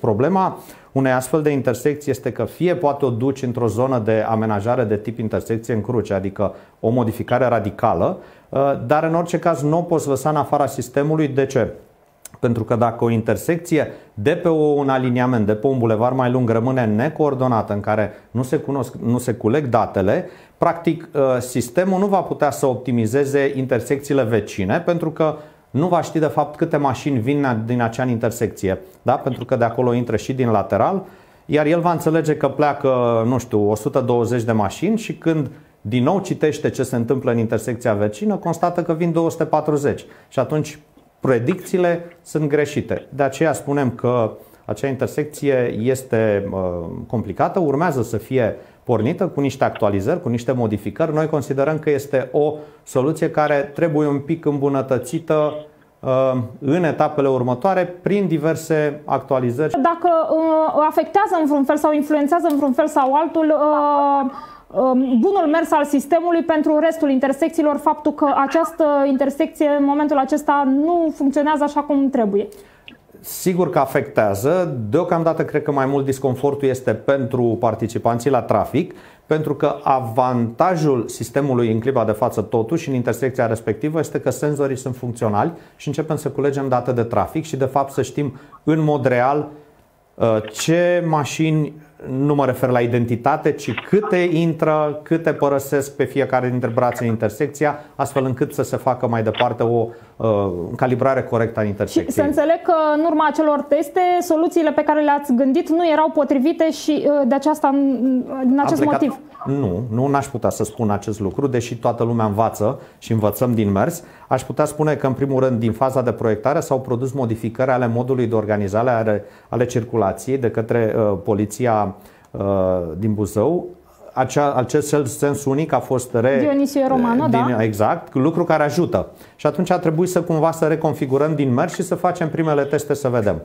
Problema unei astfel de intersecții este că fie poate o duci într-o zonă de amenajare de tip intersecție în cruce, adică o modificare radicală, uh, dar în orice caz nu o poți lăsa în afara sistemului. De ce? Pentru că dacă o intersecție de pe un aliniament, de pe un bulevar mai lung rămâne necoordonată, în care nu se, cunosc, nu se culeg datele, practic uh, sistemul nu va putea să optimizeze intersecțiile vecine, pentru că nu va ști de fapt câte mașini vin din acea intersecție, da? pentru că de acolo intră și din lateral, iar el va înțelege că pleacă, nu știu, 120 de mașini și când din nou citește ce se întâmplă în intersecția vecină, constată că vin 240 și atunci predicțiile sunt greșite. De aceea spunem că acea intersecție este uh, complicată, urmează să fie pornită cu niște actualizări, cu niște modificări. Noi considerăm că este o soluție care trebuie un pic îmbunătățită uh, în etapele următoare prin diverse actualizări. Dacă uh, afectează în vreun fel sau influențează în vreun fel sau altul um, bunul mers al sistemului pentru restul intersecțiilor, faptul că această intersecție în momentul acesta nu funcționează așa cum trebuie. Sigur că afectează. Deocamdată cred că mai mult disconfortul este pentru participanții la trafic, pentru că avantajul sistemului în clipa de față totuși în intersecția respectivă este că senzorii sunt funcționali și începem să culegem date de trafic și de fapt să știm în mod real uh, ce mașini nu mă refer la identitate, ci câte intră, câte părăsesc pe fiecare dintre brațe în intersecția, astfel încât să se facă mai departe o uh, calibrare corectă a intersecției. Și să înțeleg că în urma acelor teste, soluțiile pe care le-ați gândit nu erau potrivite și uh, de aceasta, din acest plecat, motiv. Nu, nu n-aș putea să spun acest lucru, deși toată lumea învață și învățăm din mers. Aș putea spune că, în primul rând, din faza de proiectare s-au produs modificări ale modului de organizare ale, ale circulației de către uh, poliția Uh, din Buzău, acea, acest sens unic a fost re... Dionisie Romano, din, da? Exact, lucru care ajută. Și atunci a trebuit să cumva să reconfigurăm din mers și să facem primele teste să vedem.